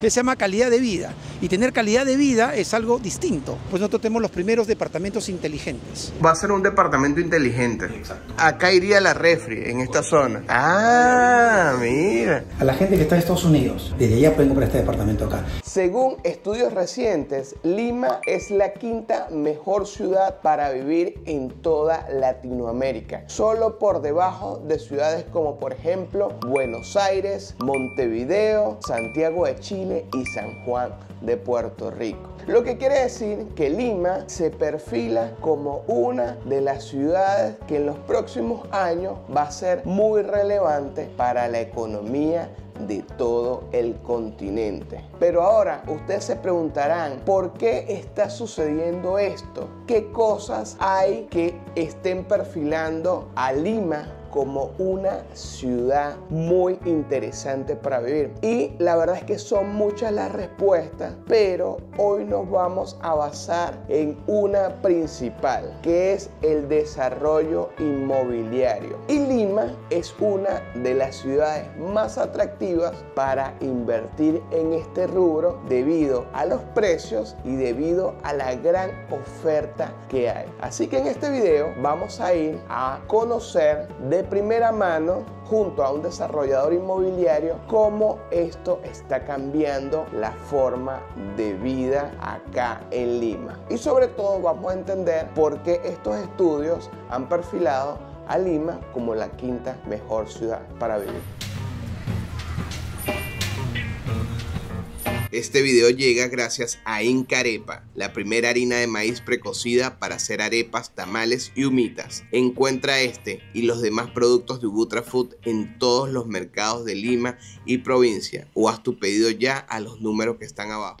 que se llama calidad de vida. Y tener calidad de vida es algo distinto. Pues nosotros tenemos los primeros departamentos inteligentes. Va a ser un departamento inteligente. Exacto. Acá iría la refri, en esta zona. Ah, mira. A la gente que está en Estados Unidos, desde allá pueden comprar este departamento acá. Según estudios recientes, Lima es la quinta mejor ciudad para vivir en toda Latinoamérica. Solo por debajo de ciudades como por ejemplo Buenos Aires, Montevideo, Santiago de Chile, y San Juan de Puerto Rico. Lo que quiere decir que Lima se perfila como una de las ciudades que en los próximos años va a ser muy relevante para la economía de todo el continente. Pero ahora ustedes se preguntarán, ¿por qué está sucediendo esto? ¿Qué cosas hay que estén perfilando a Lima como una ciudad muy interesante para vivir. Y la verdad es que son muchas las respuestas, pero hoy nos vamos a basar en una principal, que es el desarrollo inmobiliario. Y Lima es una de las ciudades más atractivas para invertir en este rubro debido a los precios y debido a la gran oferta que hay. Así que en este video vamos a ir a conocer de primera mano junto a un desarrollador inmobiliario cómo esto está cambiando la forma de vida acá en Lima. Y sobre todo vamos a entender por qué estos estudios han perfilado a Lima como la quinta mejor ciudad para vivir. Este video llega gracias a Incarepa, la primera harina de maíz precocida para hacer arepas, tamales y humitas. Encuentra este y los demás productos de Ubutra Food en todos los mercados de Lima y provincia o haz tu pedido ya a los números que están abajo.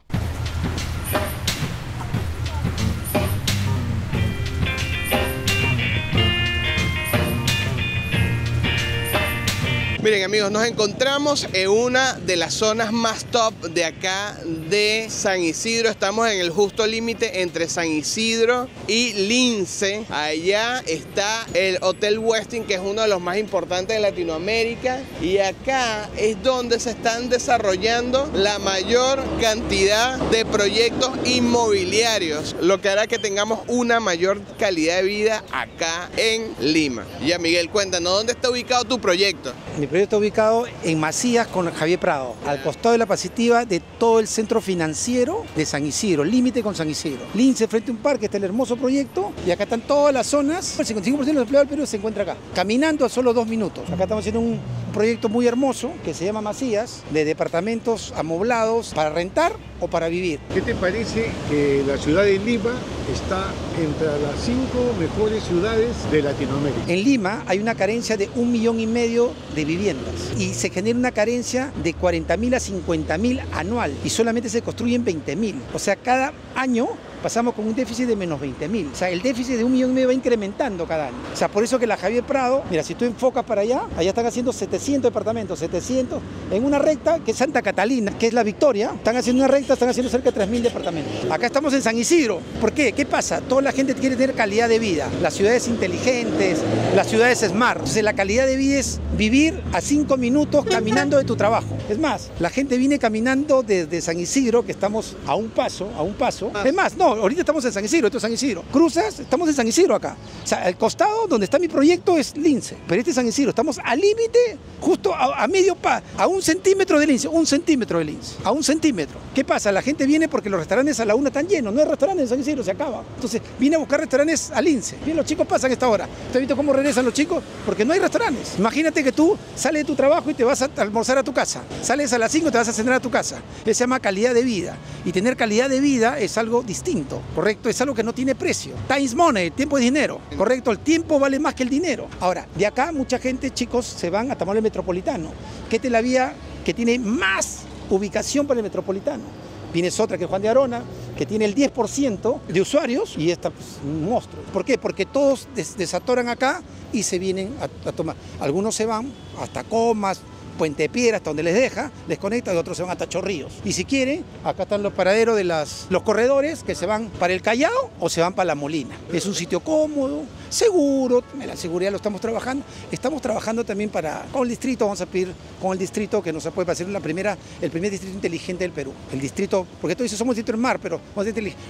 Miren amigos, nos encontramos en una de las zonas más top de acá de San Isidro. Estamos en el justo límite entre San Isidro y Lince. Allá está el Hotel Westin, que es uno de los más importantes de Latinoamérica. Y acá es donde se están desarrollando la mayor cantidad de proyectos inmobiliarios, lo que hará que tengamos una mayor calidad de vida acá en Lima. Ya Miguel, cuéntanos, ¿dónde está ubicado tu proyecto? Proyecto está ubicado en Macías con Javier Prado, al costado de la pasitiva de todo el centro financiero de San Isidro, límite con San Isidro. Lince frente a un parque, está el hermoso proyecto y acá están todas las zonas. El 55% de los empleados del Perú se encuentra acá, caminando a solo dos minutos. Acá estamos haciendo un proyecto muy hermoso que se llama Macías, de departamentos amoblados para rentar o para vivir. ¿Qué te parece que la ciudad de Lima está entre las cinco mejores ciudades de Latinoamérica? En Lima hay una carencia de un millón y medio de viviendas y se genera una carencia de 40 mil a 50 mil anual y solamente se construyen 20 mil. O sea, cada año pasamos con un déficit de menos 20 mil. O sea, el déficit de un millón y medio va incrementando cada año. O sea, por eso que la Javier Prado, mira, si tú enfocas para allá, allá están haciendo 700 departamentos, 700, en una recta que es Santa Catalina, que es la Victoria, están haciendo una recta, están haciendo cerca de 3.000 departamentos. Acá estamos en San Isidro. ¿Por qué? ¿Qué pasa? Toda la gente quiere tener calidad de vida. Las ciudades inteligentes, las ciudades smart. Entonces, la calidad de vida es vivir a 5 minutos caminando de tu trabajo. Es más, la gente viene caminando desde San Isidro, que estamos a un paso, a un paso. Es más, no, ahorita estamos en San Isidro, esto es San Isidro. Cruzas, estamos en San Isidro acá. O sea, al costado donde está mi proyecto es Lince, pero este es San Isidro. Estamos al límite, justo a, medio pa, a un centímetro de Lince, un centímetro de Lince, a un centímetro. ¿Qué pasa? La gente viene porque los restaurantes a la una están llenos, no hay restaurantes en San Isidro, se acaba. Entonces, viene a buscar restaurantes a Lince. Bien, los chicos pasan esta hora. ¿Te has visto cómo regresan los chicos? Porque no hay restaurantes. Imagínate que tú sales de tu trabajo y te vas a almorzar a tu casa. Sales a las 5 y te vas a cenar a tu casa. Eso se llama calidad de vida. Y tener calidad de vida es algo distinto, ¿correcto? Es algo que no tiene precio. Time money, tiempo es dinero, ¿correcto? El tiempo vale más que el dinero. Ahora, de acá mucha gente, chicos, se van a Tamaulipas Metropolitano, que es la vía que tiene más ubicación para el Metropolitano. Vienes otra que es Juan de Arona, que tiene el 10% de usuarios y esta pues, un monstruo. ¿Por qué? Porque todos desatoran acá y se vienen a, a tomar. Algunos se van hasta Comas, Puente Piedra, hasta donde les deja, les conecta y otros se van hasta Chorrillos. Y si quieren, acá están los paraderos de las, los corredores que se van para el Callao o se van para la Molina. Es un sitio cómodo, Seguro, la seguridad lo estamos trabajando. Estamos trabajando también para, con el distrito, vamos a pedir con el distrito que nos puede hacer la primera, el primer distrito inteligente del Perú. El distrito, porque tú dices somos distrito del mar, pero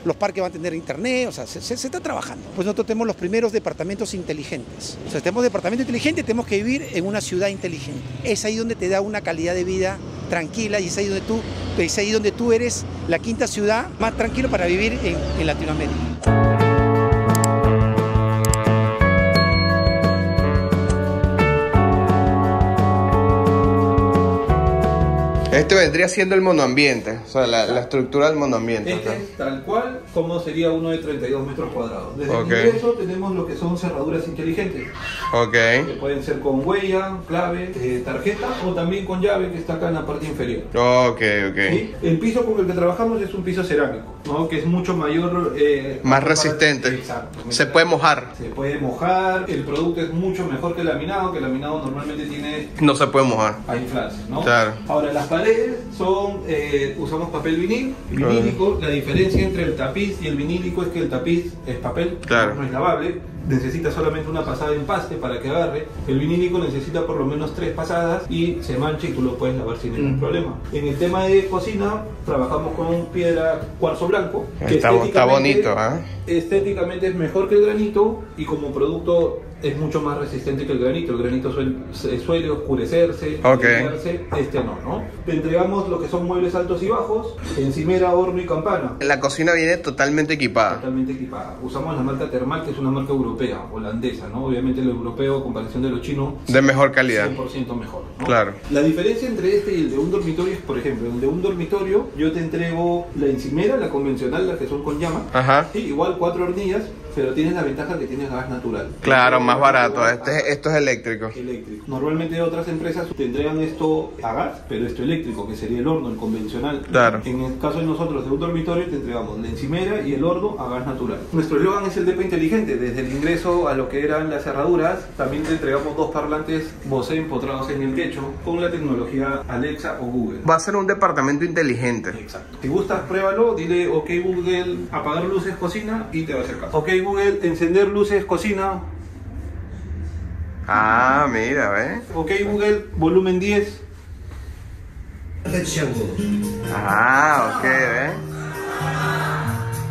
los parques van a tener internet, o sea, se, está trabajando. Pues nosotros tenemos los primeros departamentos inteligentes. O sea, tenemos departamento inteligente, tenemos que vivir en una ciudad inteligente. Es ahí donde te da una calidad de vida tranquila y es ahí donde tú, es ahí donde tú eres la quinta ciudad más tranquila para vivir en, en Latinoamérica. Este vendría siendo el monoambiente, o sea, la, estructura del monoambiente. Este es tal cual como sería uno de 32 metros cuadrados. Desde el ingreso tenemos lo que son cerraduras inteligentes. Ok. Que pueden ser con huella, clave, eh, tarjeta o también con llave que está acá en la parte inferior. Ok, ok. El piso con el que trabajamos es un piso cerámico, ¿no? que es mucho mayor... Eh, Más resistente. Exacto. Se puede mojar. Se puede mojar, el producto es mucho mejor que el laminado, que el laminado normalmente tiene... No se puede mojar. A inflarse, ¿no? Claro. Ahora, las paredes son, eh, usamos papel vinil, vinílico. La diferencia entre el tapiz y el vinílico es que el tapiz es papel, no es lavable necesita solamente una pasada de empaste para que agarre. El vinílico necesita por lo menos tres pasadas y se mancha y tú lo puedes lavar sin ningún problema. En el tema de cocina, trabajamos con piedra cuarzo blanco. Que está, bonito, ¿eh? Estéticamente es mejor que el granito y como producto es mucho más resistente que el granito. El granito suele, oscurecerse, este no, ¿no? Te entregamos lo que son muebles altos y bajos, encimera, horno y campana. La cocina viene totalmente equipada. Totalmente equipada. Usamos la marca Termal, que es una marca europea, holandesa, ¿no? Obviamente el europeo, comparación de los chinos, de mejor calidad. 100% mejor. Claro. La diferencia entre este y el de un dormitorio es, por ejemplo, el de un dormitorio, yo te entrego la encimera, la convencional, la que son con llama, Ajá. igual cuatro hornillas, pero tienes la ventaja que tienes gas natural. Claro, más barato. Este, esto es eléctrico. Eléctrico. Normalmente otras empresas te entregan esto a gas, pero esto eléctrico, que sería el horno, el convencional. Claro. En el caso de nosotros de un dormitorio te entregamos la encimera y el horno a gas natural. Nuestro eslogan es el DEPA inteligente. Desde el ingreso a lo que eran las cerraduras, también te entregamos dos parlantes Bose empotrados en el techo con la tecnología Alexa o Google. Va a ser un departamento inteligente. Exacto. Si gustas, pruébalo, dile OK Google, apagar luces, cocina y te va a hacer caso. OK Google, encender luces, cocina. Ah, mira, ¿ves? Ok Google, volumen 10. Ah, ok, ¿ves?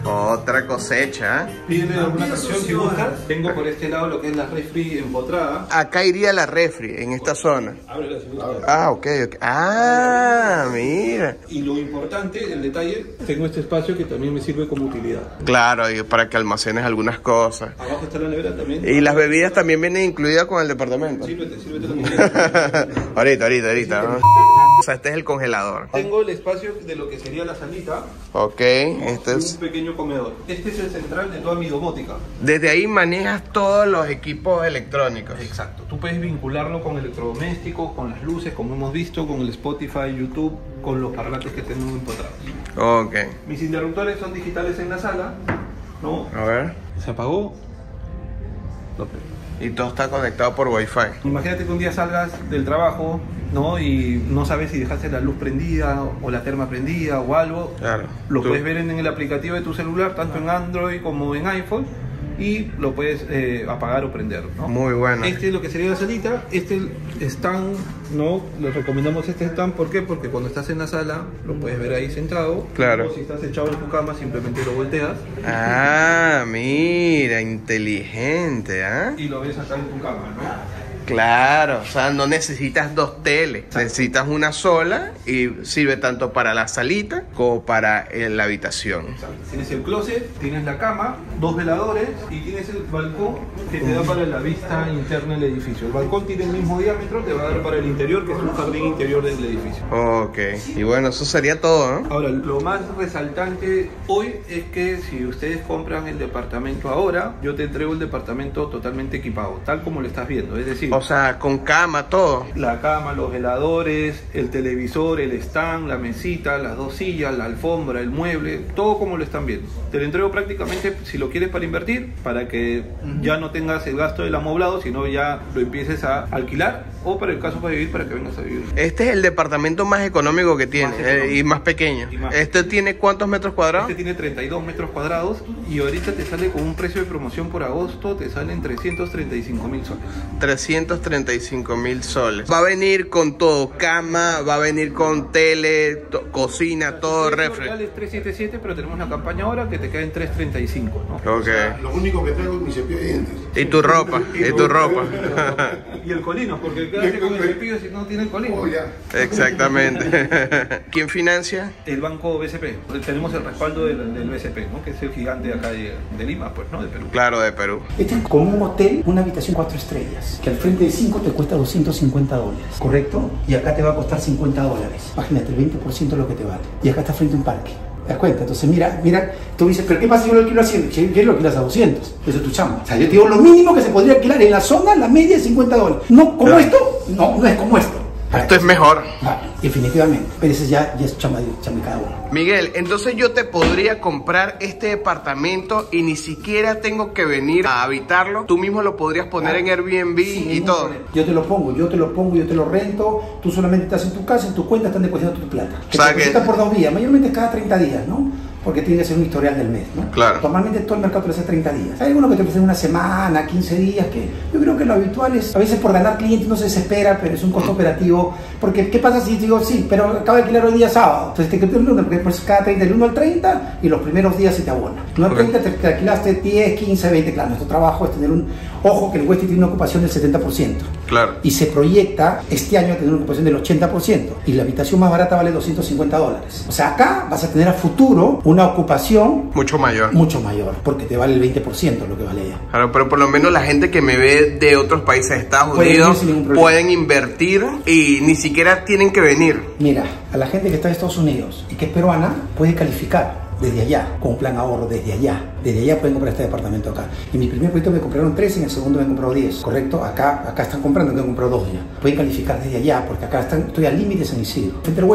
Otra cosecha. Pídele alguna canción si buscas. Tengo por este lado lo que es la refri empotrada. Acá iría la refri, en esta zona. Ábrela si Ah, ok, ok. Ah, mira. Y lo importante, el detalle, tengo este espacio que también me sirve como utilidad. Claro, y para que almacenes algunas cosas. Abajo está la nevera también. Y las bebidas también vienen incluidas con el departamento. Sírvete, sírvete también. ahorita, ahorita, ahorita. O sea, este es el congelador. Tengo el espacio de lo que sería la salita. Ok, este es... Un pequeño comedor. Este es el central de toda mi domótica. Desde ahí manejas todos los equipos electrónicos. Exacto. Tú puedes vincularlo con electrodomésticos, con las luces, como hemos visto, con el Spotify, YouTube, con los parlantes que tenemos empotrados. Ok. Mis interruptores son digitales en la sala. ¿no? A ver. ¿Se apagó? Y todo está conectado por Wi-Fi. Imagínate que un día salgas del trabajo, ¿no? Y no sabes si dejaste la luz prendida o la terma prendida o algo. Claro. Lo puedes ver en el aplicativo de tu celular, tanto en Android como en iPhone y lo puedes eh, apagar o prender. ¿no? Muy bueno. Este es lo que sería la salita. Este stand, ¿no? Les recomendamos este stand. ¿Por qué? Porque cuando estás en la sala lo puedes ver ahí sentado. Claro. O si estás echado en tu cama, simplemente lo volteas. Ah, mira, inteligente, ¿ah? Y lo ves acá en tu cama, ¿no? Claro, o sea, no necesitas dos teles, necesitas una sola y sirve tanto para la salita como para eh, la habitación. Tienes el closet, tienes la cama, dos veladores y tienes el balcón que te da para la vista interna del edificio. El balcón tiene el mismo diámetro, te va a dar para el interior, que es un jardín interior del edificio. Ok, y bueno, eso sería todo, ¿no? Ahora, lo más resaltante hoy es que si ustedes compran el departamento ahora, yo te entrego el departamento totalmente equipado, tal como lo estás viendo. Es decir, O sea, con cama, todo. La cama, los veladores, el televisor, el stand, la mesita, las dos sillas, la alfombra, el mueble, todo como lo están viendo. Te lo entrego prácticamente, si lo quieres para invertir, para que ya no tengas el gasto del amoblado, sino ya lo empieces a alquilar o para el caso para vivir, para que vengas a vivir. Este es el departamento más económico que tiene Más eh, económico. y más pequeño. Y más. ¿Este tiene cuántos metros cuadrados? Este tiene 32 metros cuadrados y ahorita te sale con un precio de promoción por agosto, te salen 335 mil soles. 335 mil soles. Va a venir con todo, cama, va a venir con tele, to- cocina, todo El precio refri. real es 377, pero tenemos la campaña ahora que te queda en 335, ¿no? Ok. Lo único que traigo es mi cepillo de dientes. Y tu ropa, y tu ropa. Y el colino, porque quedaste con el cepillo si no tiene el colino. Oh, ya. Exactamente. ¿Quién financia? El banco BCP, tenemos el respaldo del, del BCP, ¿no? que es el gigante acá de, de Lima, pues, ¿no? De Perú. Claro, de Perú. Este es como un hotel, una habitación cuatro estrellas, que al frente de 5 te cuesta 250 dólares, ¿correcto? Y acá te va a costar 50 dólares. Imagínate, el 20% de lo que te vale. Y acá está frente a un parque. ¿Te das cuenta? Entonces, mira, mira, tú dices, ¿pero qué pasa si yo lo alquilo a 100? ¿Qué lo alquilas a 200? Eso es tu chamba. O sea, yo te digo, lo mínimo que se podría alquilar en la zona, la media es 50 dólares. No como Claro. esto, no, no es como esto. Esto es mejor. Ah, definitivamente. Pero ese ya, ya es chamba cada uno. Miguel, entonces yo te podría comprar este departamento y ni siquiera tengo que venir a habitarlo. Tú mismo lo podrías poner en Airbnb y todo. problema. Yo te lo pongo, yo te lo pongo, yo te lo rento. Tú solamente estás en tu casa, en tu cuenta están depositando tu plata. Que O sea te que- por dos días, mayormente cada 30 días, ¿no? Porque tiene que ser un historial del mes, ¿no? Claro. Normalmente todo el mercado te lo hace 30 días. Hay algunos que te ofrecen una semana, 15 días, que yo creo que lo habitual es, a veces por ganar clientes no se desespera, pero es un costo operativo. Porque, ¿qué pasa si digo, sí, pero acabo de alquilar hoy día sábado? Entonces te quedas el lunes, porque pues cada 30, del 1 al 30, y los primeros días se te abona. 1 al Ok. 30 te, te alquilaste 10, 15, 20, claro. Nuestro trabajo es tener un, ojo que el Westy tiene una ocupación del 70%. Claro. Y se proyecta este año a tener una ocupación del 80%. Y la habitación más barata vale 250 dólares. O sea, acá vas a tener a futuro una ocupación Mucho mayor. mucho mayor, porque te vale el 20% lo que vale ella. Claro, pero por lo menos la gente que me ve de otros países de Estados Pueden Unidos pueden invertir y ni siquiera tienen que venir. Mira, a la gente que está en Estados Unidos y que es peruana puede calificar desde allá, con un plan ahorro desde allá. Desde allá pueden comprar este departamento acá. En mi primer proyecto me compraron 13, en el segundo me han comprado 10, ¿correcto? Acá, acá están comprando, me han comprado 2 ya. Pueden calificar desde allá, porque acá están, estoy al límite de San Isidro. Frente al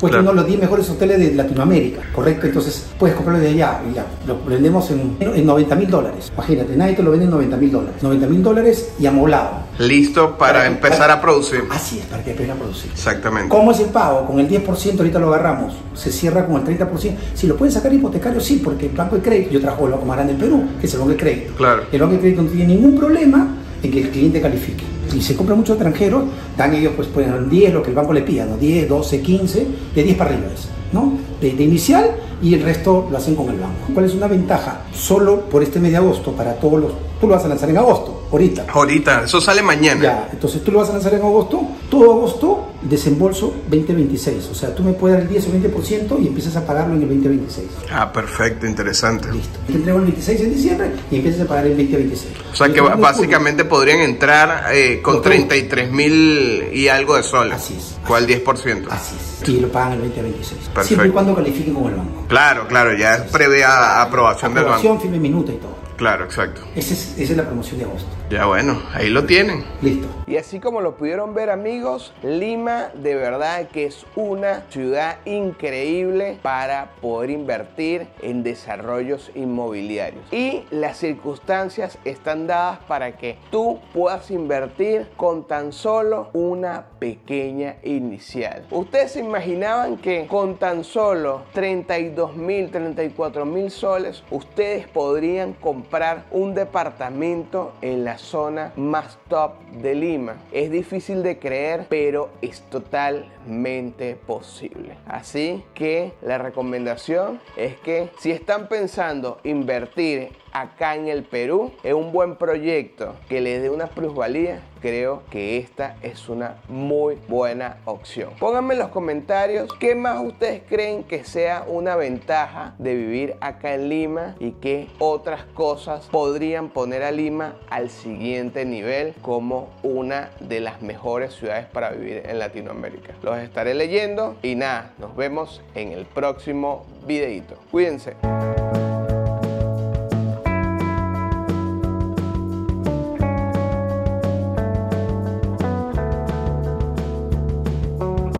Westy. Westy es Claro. uno de los 10 mejores hoteles de Latinoamérica, ¿correcto? Entonces puedes comprarlo desde allá y ya. Lo vendemos en, en 90 mil dólares. Imagínate, nadie te lo vende en 90 mil dólares. 90 mil dólares y amoblado. Listo para Para- empezar para- a producir. Así es, para que empiecen a producir. Exactamente. ¿Cómo es el pago? Con el 10% ahorita lo agarramos, se cierra con el 30%. Si lo pueden sacar hipotecario, sí, porque el Banco de Crédito, yo trabajo en el Banco más grande del Perú, que es el Banco de Crédito. Claro. El Banco de Crédito no tiene ningún problema en que el cliente califique. Si se compra mucho extranjero, dan ellos, pues pueden dar 10, lo que el banco le pida, ¿no? 10, 12, 15, de 10 para arriba es, ¿no? De, de inicial y el resto lo hacen con el banco. ¿Cuál es una ventaja? Solo por este mes de agosto, para todos los... Tú lo vas a lanzar en agosto, ahorita. Ahorita, eso sale mañana. Ya, entonces tú lo vas a lanzar en agosto, todo agosto, desembolso 2026. O sea, tú me puedes dar el 10 o 20% y empiezas a pagarlo en el 2026. Ah, perfecto, interesante. Listo. Te entrego el 26 de diciembre y empiezas a pagar el 2026. O sea que básicamente podrían entrar eh, con Lo tengo. 33 mil y algo de soles. Así es. ¿Cuál 10%? julio. Así es. Y lo pagan el 2026. Perfecto. Siempre y cuando califiquen con el banco. Claro, claro, ya es previa aprobación del banco. Aprobación, firme minuta y todo. Claro, exacto. Esa es, esa es la promoción de agosto. Ya bueno, ahí lo tienen. Listo. Y así como lo pudieron ver amigos, Lima de verdad que es una ciudad increíble para poder invertir en desarrollos inmobiliarios. Y las circunstancias están dadas para que tú puedas invertir con tan solo una pequeña inicial. ¿Ustedes se imaginaban que con tan solo 32 mil, 34 mil soles, ustedes podrían comprar un departamento en la zona más top de Lima? Es difícil de creer, pero es totalmente posible. Así que la recomendación es que si están pensando invertir acá en el Perú en un buen proyecto que les dé una plusvalía, creo que esta es una muy buena opción. Pónganme en los comentarios qué más ustedes creen que sea una ventaja de vivir acá en Lima y qué otras cosas podrían poner a Lima al siguiente nivel como una de las mejores ciudades para vivir en Latinoamérica. Los estaré leyendo y nada, nos vemos en el próximo videito. Cuídense.